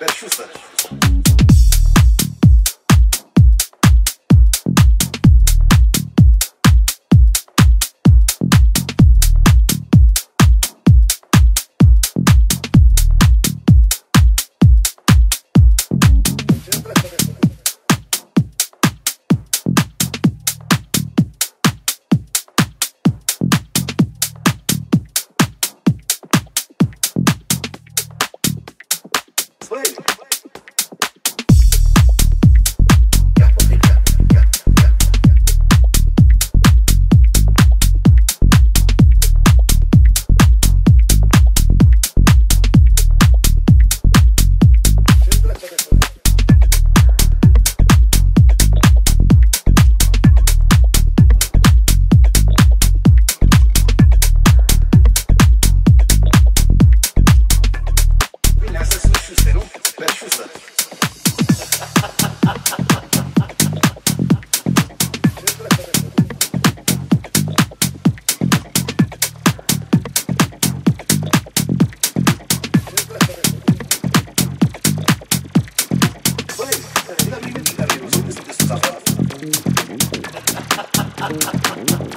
Massachusetts. Ha ha ha ha ha.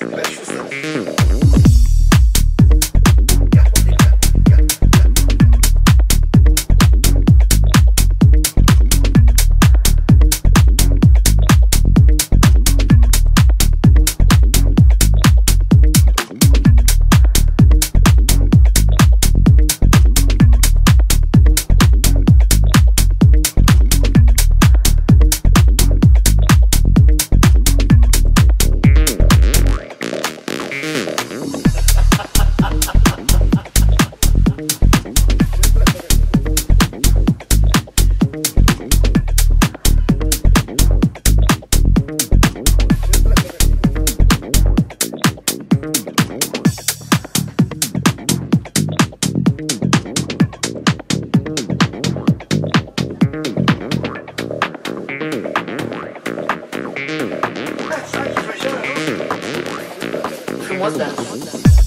Relax yourself. what's that?